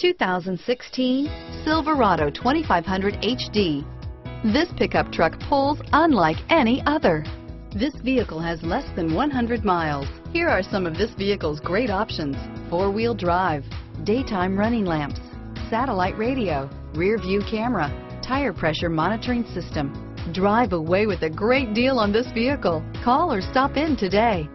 2016 Silverado 2500 HD. This pickup truck pulls unlike any other. This vehicle has less than 100 miles. Here are some of this vehicle's great options. Four-wheel drive, daytime running lamps, satellite radio, rear view camera, tire pressure monitoring system. Drive away with a great deal on this vehicle. Call or stop in today.